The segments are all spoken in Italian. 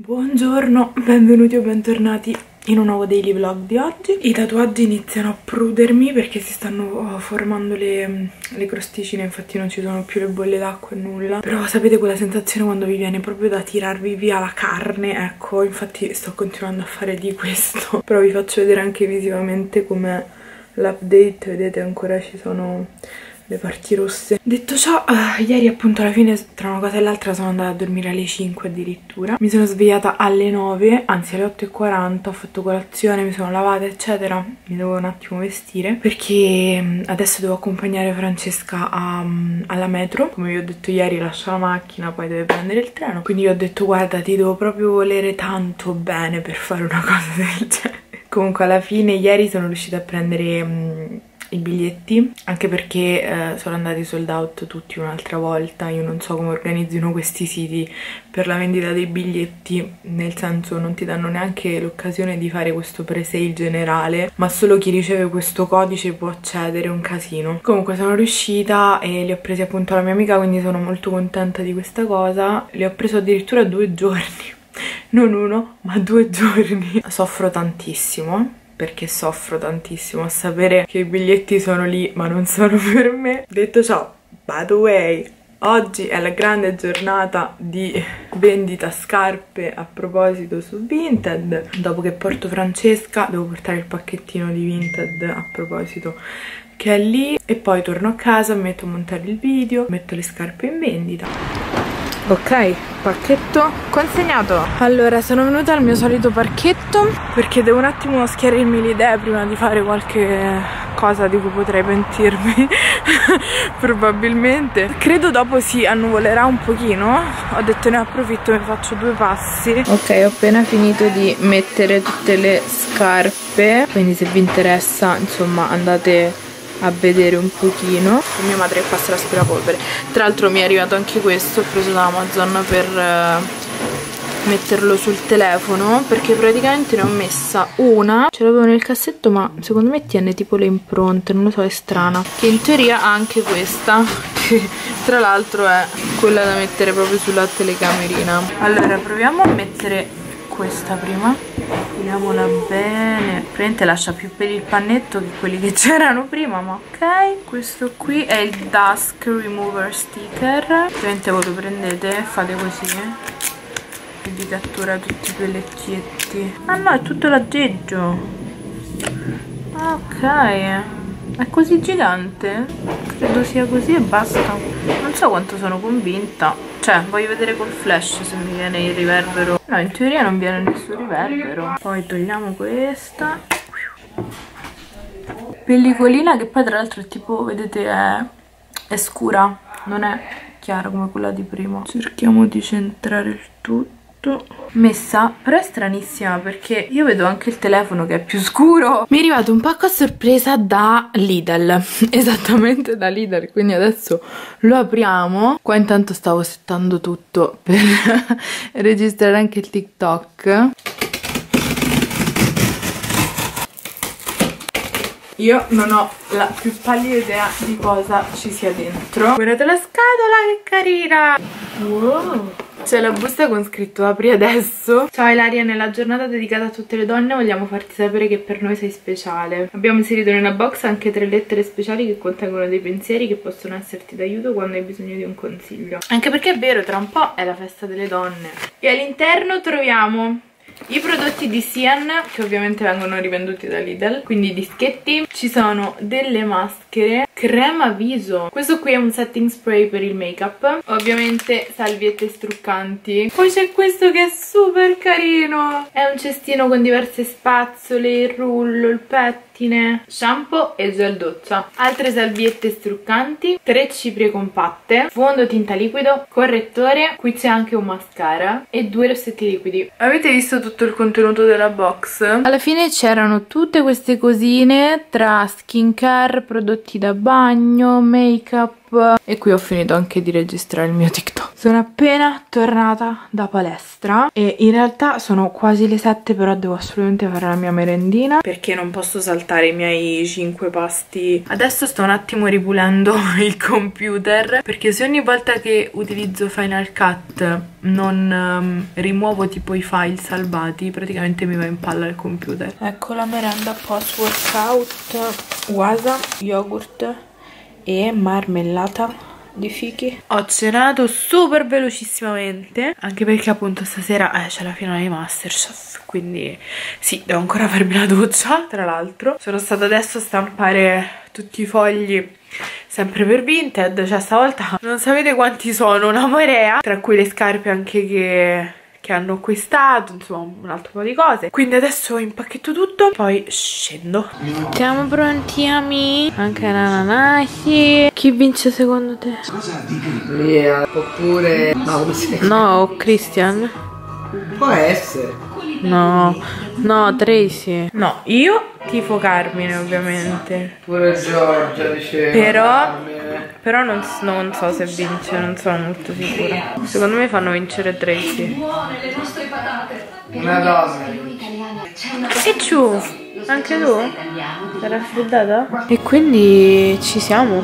Buongiorno, benvenuti o bentornati in un nuovo daily vlog di oggi. I tatuaggi iniziano a prudermi perché si stanno uh, formando le, le crosticine, infatti non ci sono più le bolle d'acqua e nulla. Però sapete quella sensazione quando vi viene proprio da tirarvi via la carne? Ecco, infatti sto continuando a fare di questo. Però vi faccio vedere anche visivamente com'è l'update, vedete ancora ci sono le parti rosse. Detto ciò, uh, ieri appunto alla fine tra una cosa e l'altra sono andata a dormire alle 5 addirittura. Mi sono svegliata alle 9, anzi alle 8.40, ho fatto colazione, mi sono lavata eccetera. Mi devo un attimo vestire perché mm, adesso devo accompagnare Francesca a, um, alla metro. Come vi ho detto ieri lascia la macchina, poi deve prendere il treno. Quindi io ho detto guarda ti devo proprio volere tanto bene per fare una cosa del genere. Comunque alla fine ieri sono riuscita a prendere... I biglietti anche perché eh, sono andati sold out tutti un'altra volta. Io non so come organizzino questi siti per la vendita dei biglietti nel senso non ti danno neanche l'occasione di fare questo pre-sale generale ma solo chi riceve questo codice può accedere un casino. Comunque sono riuscita e li ho presi appunto alla mia amica quindi sono molto contenta di questa cosa. Li ho preso addirittura due giorni. Non uno ma due giorni. Soffro tantissimo perché soffro tantissimo a sapere che i biglietti sono lì ma non sono per me. Detto ciò, by the way, oggi è la grande giornata di vendita scarpe a proposito su Vinted. Dopo che porto Francesca devo portare il pacchettino di Vinted a proposito che è lì e poi torno a casa, metto a montare il video, metto le scarpe in vendita ok pacchetto consegnato. Allora sono venuta al mio solito parchetto perché devo un attimo schiarirmi l'idea prima di fare qualche cosa di cui potrei pentirmi probabilmente. Credo dopo si annuvolerà un pochino. Ho detto ne approfitto e faccio due passi. Ok ho appena finito di mettere tutte le scarpe. Quindi se vi interessa insomma andate a vedere un pochino. Mia madre che passa l'aspirapolvere tra l'altro mi è arrivato anche questo ho preso da Amazon per eh, metterlo sul telefono perché praticamente ne ho messa una. Ce l'avevo nel cassetto ma secondo me tiene tipo le impronte non lo so è strana. Che in teoria ha anche questa che tra l'altro è quella da mettere proprio sulla telecamerina. Allora proviamo a mettere questa prima filiamola bene. Praticamente lascia più per il pannetto che quelli che c'erano prima ma ok. Questo qui è il Dusk Remover Sticker. Ovviamente voi lo prendete e fate così e vi cattura tutti i pellettietti ah no è tutto l'aggeggio. Ok. È così gigante? Credo sia così e basta. Non so quanto sono convinta. Cioè, voglio vedere col flash se mi viene il riverbero. No, in teoria non viene nessun riverbero. Poi togliamo questa. Pellicolina che poi tra l'altro è tipo, vedete, è, è scura. Non è chiara come quella di prima. Cerchiamo di centrare il tutto messa però è stranissima perché io vedo anche il telefono che è più scuro mi è arrivato un pacco a sorpresa da Lidl esattamente da Lidl quindi adesso lo apriamo qua intanto stavo settando tutto per registrare anche il TikTok Io non ho la più pallida idea di cosa ci sia dentro. Guardate la scatola, che carina! Wow! C'è la busta con scritto apri adesso Ciao Ilaria, nella giornata dedicata a tutte le donne vogliamo farti sapere che per noi sei speciale. Abbiamo inserito nella box anche tre lettere speciali che contengono dei pensieri che possono esserti d'aiuto quando hai bisogno di un consiglio. Anche perché è vero, tra un po' è la festa delle donne. E all'interno troviamo i prodotti di Sian che ovviamente vengono rivenduti da Lidl quindi dischetti. Ci sono delle maschere crema viso. Questo qui è un setting spray per il make up ovviamente salviette struccanti. Poi c'è questo che è super carino. È un cestino con diverse spazzole il rullo, il petto pettine, shampoo e gel doccia, altre salviette struccanti, tre ciprie compatte, fondo tinta liquido, correttore, qui c'è anche un mascara e due rossetti liquidi. Avete visto tutto il contenuto della box? Alla fine c'erano tutte queste cosine tra skincare, prodotti da bagno, make up e qui ho finito anche di registrare il mio TikTok. Sono appena tornata da palestra e in realtà sono quasi le 7 però devo assolutamente fare la mia merendina perché non posso saltare i miei 5 pasti. Adesso sto un attimo ripulendo il computer perché se ogni volta che utilizzo Final Cut non um, rimuovo tipo i file salvati praticamente mi va in palla il computer. Ecco la merenda post workout, wasa, yogurt e marmellata di fichi. Ho cenato super velocissimamente, anche perché appunto stasera eh, c'è la finale di Masterchef, quindi sì, devo ancora farmi la doccia, tra l'altro. Sono stata adesso a stampare tutti i fogli sempre per Vinted, cioè stavolta non sapete quanti sono, una marea, tra cui le scarpe anche che che hanno acquistato, insomma un altro po' di cose. Quindi adesso impacchetto tutto, poi scendo. Siamo pronti ami? Anche l'ananasi. Chi vince secondo te? Lia, oppure... No, come si No, Christian. Può essere. No, no, Tracy. No, io tifo Carmine ovviamente. Pure Giorgia diceva. Però... Carmine però non, non, so se vince, non sono molto sicura. Secondo me fanno vincere Tracy. Una donna. E ciù, anche tu? Sei raffreddata? E quindi ci siamo.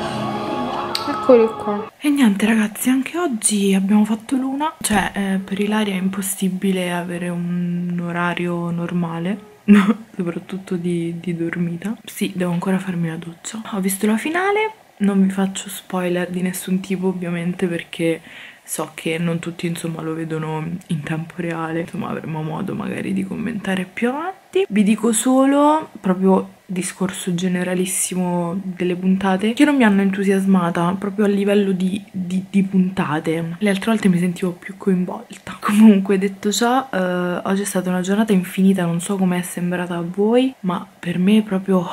Eccoli qua. E niente ragazzi, anche oggi abbiamo fatto l'una. Cioè, eh, per Ilaria è impossibile avere un orario normale. soprattutto di, di dormita. Sì, devo ancora farmi la doccia. Ho visto la finale, non vi faccio spoiler di nessun tipo ovviamente perché so che non tutti insomma lo vedono in tempo reale, insomma avremo modo magari di commentare più avanti. Vi dico solo, proprio discorso generalissimo delle puntate, che non mi hanno entusiasmata proprio a livello di, di, di puntate. Le altre volte mi sentivo più coinvolta. Comunque detto ciò, eh, oggi è stata una giornata infinita, non so com'è sembrata a voi, ma per me proprio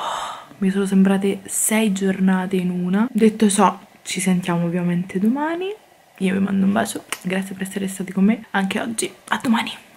mi sono sembrate sei giornate in una. Detto ciò, ci sentiamo ovviamente domani. Io vi mando un bacio, grazie per essere stati con me anche oggi. A domani!